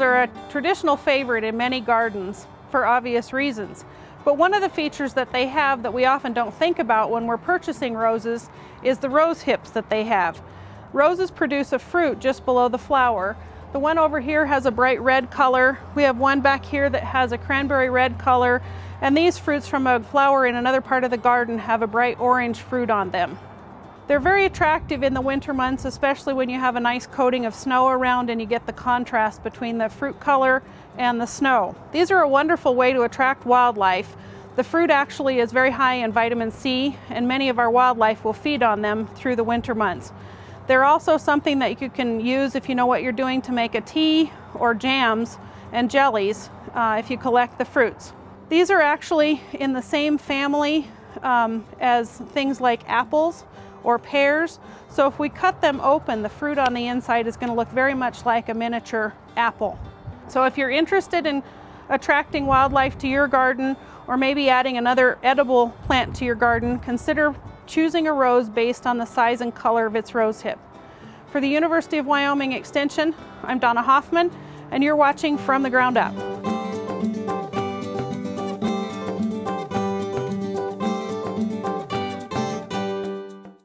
are a traditional favorite in many gardens for obvious reasons. But one of the features that they have that we often don't think about when we're purchasing roses is the rose hips that they have. Roses produce a fruit just below the flower. The one over here has a bright red color. We have one back here that has a cranberry red color. And these fruits from a flower in another part of the garden have a bright orange fruit on them. They're very attractive in the winter months, especially when you have a nice coating of snow around and you get the contrast between the fruit color and the snow. These are a wonderful way to attract wildlife. The fruit actually is very high in vitamin C and many of our wildlife will feed on them through the winter months. They're also something that you can use if you know what you're doing to make a tea or jams and jellies uh, if you collect the fruits. These are actually in the same family um, as things like apples or pears. So if we cut them open, the fruit on the inside is going to look very much like a miniature apple. So if you're interested in attracting wildlife to your garden or maybe adding another edible plant to your garden, consider choosing a rose based on the size and color of its rose hip. For the University of Wyoming Extension, I'm Donna Hoffman, and you're watching From the Ground Up.